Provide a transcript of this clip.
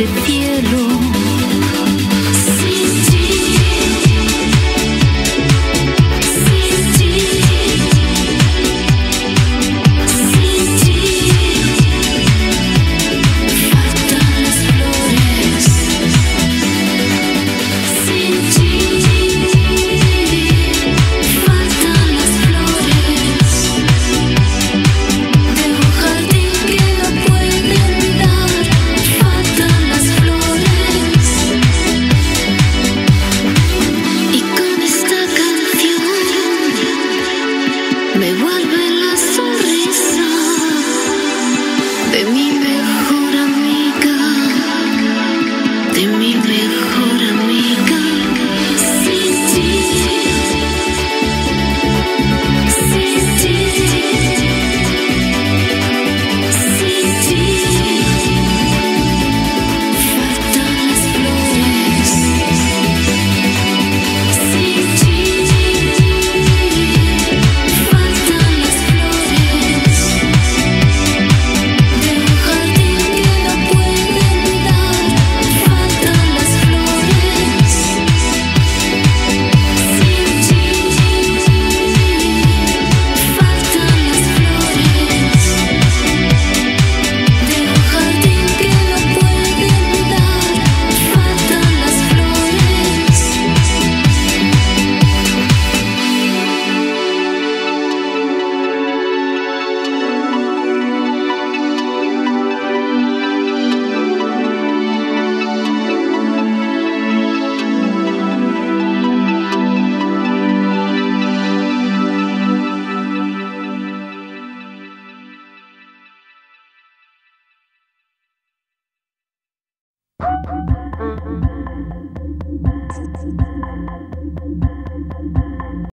te cielo. Me vuelve la sonrisa de mi mejor amiga, de mi mejor amiga. Música